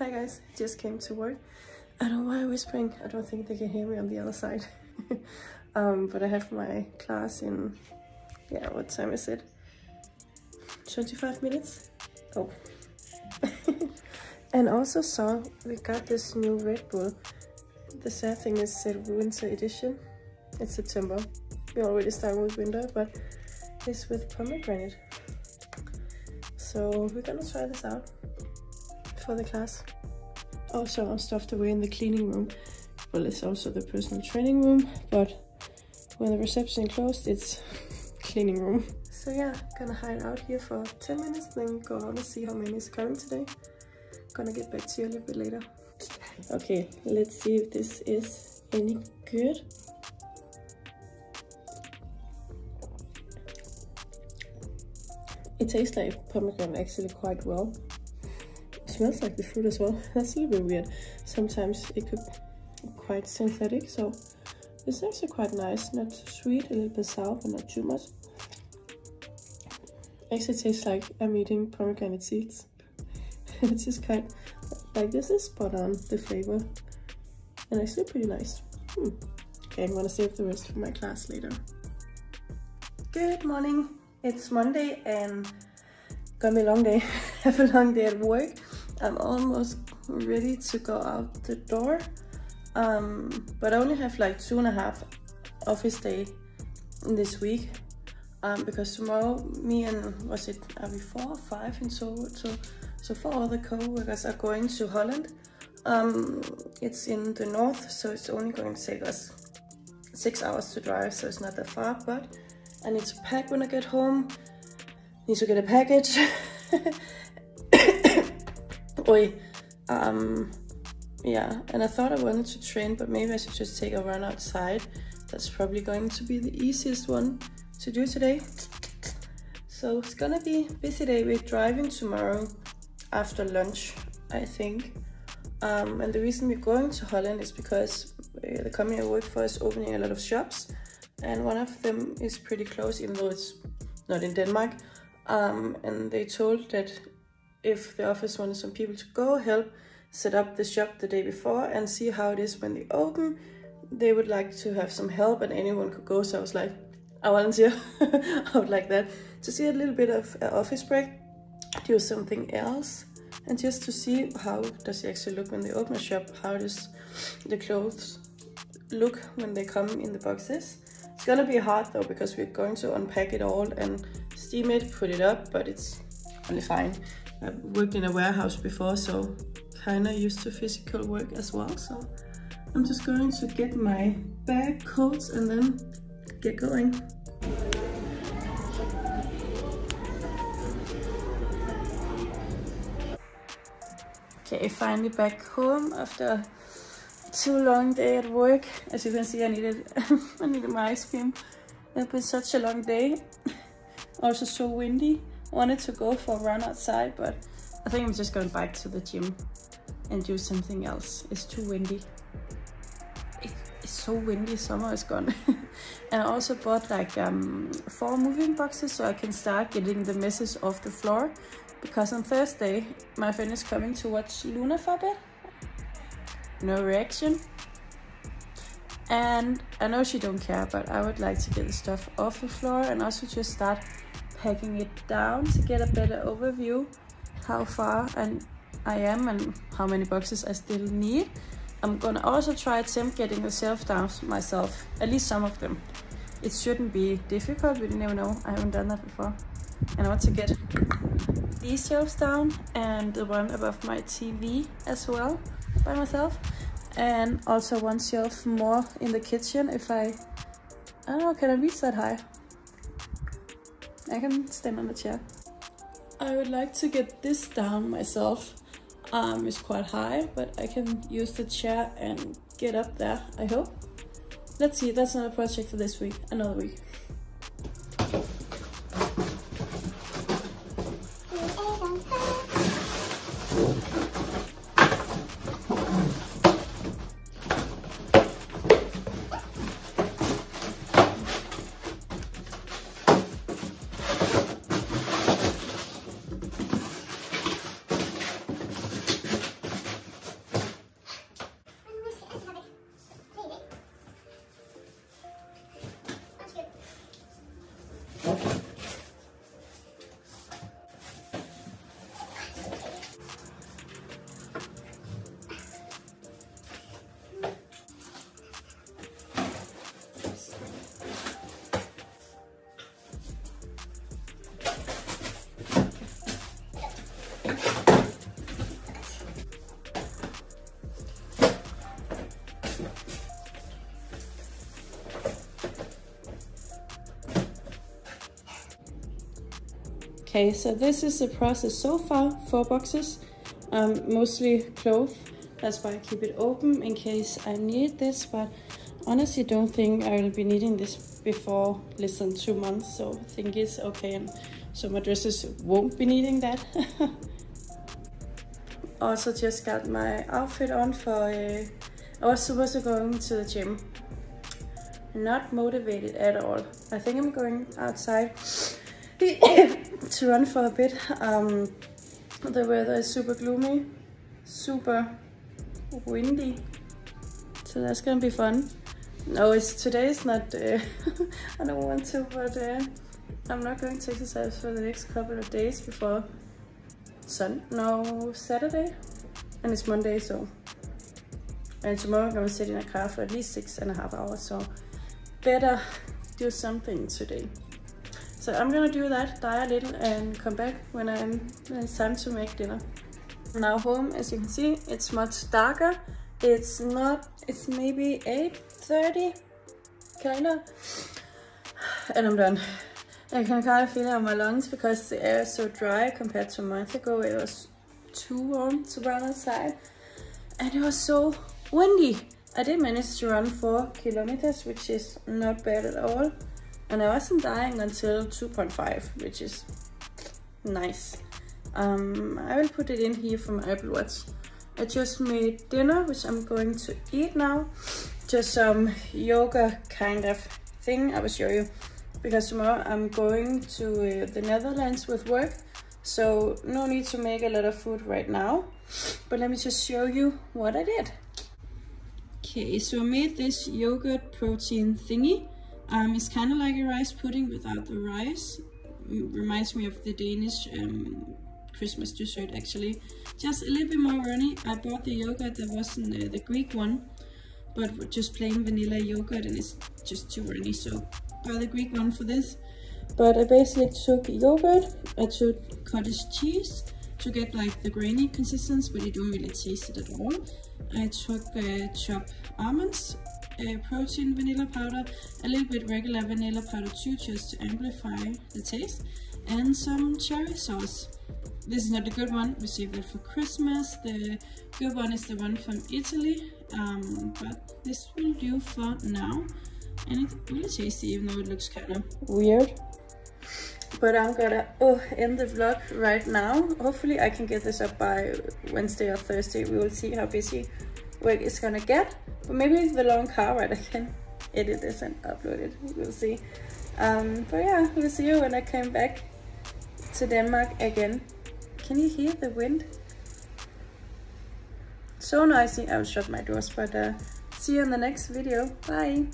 Hi guys, just came to work. I don't know why I'm whispering. I don't think they can hear me on the other side. um, but I have my class in, yeah, what time is it? 25 minutes? Oh. and also saw we got this new Red Bull. The sad thing is the winter edition. It's September. We already started with winter, but it's with pomegranate. So we're gonna try this out for the class. Also, I'm stuffed away in the cleaning room. Well, it's also the personal training room, but when the reception closed, it's cleaning room. So yeah, gonna hide out here for 10 minutes, then go out and see how many is coming today. Gonna get back to you a little bit later. Okay, let's see if this is any good. It tastes like pomegranate actually quite well. Smells like the fruit as well. That's a little bit weird. Sometimes it could be quite synthetic, so it's actually quite nice. Not too sweet, a little bit sour, but not too much. Actually tastes like I'm eating pomegranate seeds. it's just kind of, like this is spot on the flavor and actually pretty nice. Hmm. Okay, I'm gonna save the rest for my class later. Good morning. It's Monday and gonna be a long day. have a long day at work. I'm almost ready to go out the door. Um, but I only have like two and a half office day this week um, because tomorrow me and was it are we four or five in so so so four other co-workers are going to Holland. Um, it's in the north, so it's only going to take us six hours to drive, so it's not that far. But I need to pack when I get home. Need to get a package. Oi. Um, yeah, and I thought I wanted to train, but maybe I should just take a run outside. That's probably going to be the easiest one to do today. So it's gonna be busy day. We're driving tomorrow after lunch, I think. Um, and the reason we're going to Holland is because uh, the company I work for is opening a lot of shops, and one of them is pretty close, even though it's not in Denmark. Um, and they told that if the office wanted some people to go help set up the shop the day before and see how it is when they open, they would like to have some help, and anyone could go. So I was like, I volunteer. I would like that to see a little bit of uh, office break, do something else, and just to see how does it actually look when they open a shop. How does the clothes look when they come in the boxes? It's gonna be hard though because we're going to unpack it all and steam it, put it up, but it's only fine. I've worked in a warehouse before, so kinda used to physical work as well. So I'm just going to get my bag, coats, and then get going. Okay, finally back home after too long day at work. As you can see, I needed I needed my ice cream. It's been such a long day. Also so windy. Wanted to go for a run outside, but I think I'm just going back to the gym and do something else. It's too windy. it's so windy, summer is gone. and I also bought like um, four moving boxes so I can start getting the messes off the floor. Because on Thursday, my friend is coming to watch Luna for a bit. No reaction. And I know she don't care, but I would like to get the stuff off the floor and also just start packing it down to get a better overview how far and I am and how many boxes I still need. I'm gonna also try attempt getting the shelf down myself, at least some of them. It shouldn't be difficult, you never know, I haven't done that before. And I want to get these shelves down and the one above my TV as well by myself. And also one shelf more in the kitchen if I, I don't know, can I reach that high? I can stand on the chair. I would like to get this down myself um, is quite high, but I can use the chair and get up there, I hope. Let's see, that's another project for this week, another week. Okay, so this is the process so far, four boxes, um, mostly clothes. That's why I keep it open in case I need this, but honestly don't think I will be needing this before less than two months, so I think it's okay. And so my dresses won't be needing that. also just got my outfit on for, uh, I was supposed to go into the gym. Not motivated at all. I think I'm going outside to run for a bit. Um, the weather is super gloomy, super windy. So that's gonna be fun. No, it's today is not, uh, I don't want to, but uh, I'm not going to exercise for the next couple of days before Sun, no, Saturday. And it's Monday, so. And tomorrow I'm gonna sit in a car for at least six and a half hours, so better do something today. So I'm gonna do that, die a little and come back when, I'm, when it's time to make dinner. Now home, as you can see, it's much darker. It's not, it's maybe 8.30, kinda. And I'm done. I can kind of feel it on my lungs because the air is so dry compared to a month ago. It was too warm to run outside. And it was so windy. I did manage to run four kilometers, which is not bad at all. And I wasn't dying until 2.5, which is nice. Um, I will put it in here from Apple Watch. I just made dinner, which I'm going to eat now. Just some yoga kind of thing I will show you. Because tomorrow I'm going to uh, the Netherlands with work. So no need to make a lot of food right now. But let me just show you what I did. Okay, so I made this yogurt protein thingy. Um, it's kind of like a rice pudding without the rice. It reminds me of the Danish um, Christmas dessert actually. Just a little bit more runny. I bought the yogurt that wasn't uh, the Greek one, but just plain vanilla yogurt and it's just too runny. So buy the Greek one for this. But I basically took yogurt, I took cottage cheese to get like the grainy consistency, but you don't really taste it at all. I took uh, chopped almonds uh, protein vanilla powder, a little bit regular vanilla powder too, just to amplify the taste, and some cherry sauce. This is not the good one, we saved it for Christmas. The good one is the one from Italy, um, but this will do for now. And it's really tasty, even though it looks kind of weird. But I'm gonna oh, end the vlog right now. Hopefully I can get this up by Wednesday or Thursday. We will see how busy work is gonna get. But maybe the long car ride I can edit this and upload it. We'll see. Um, but yeah, we'll see you when I come back to Denmark again. Can you hear the wind? So noisy. I will shut my doors, but uh, see you in the next video. Bye.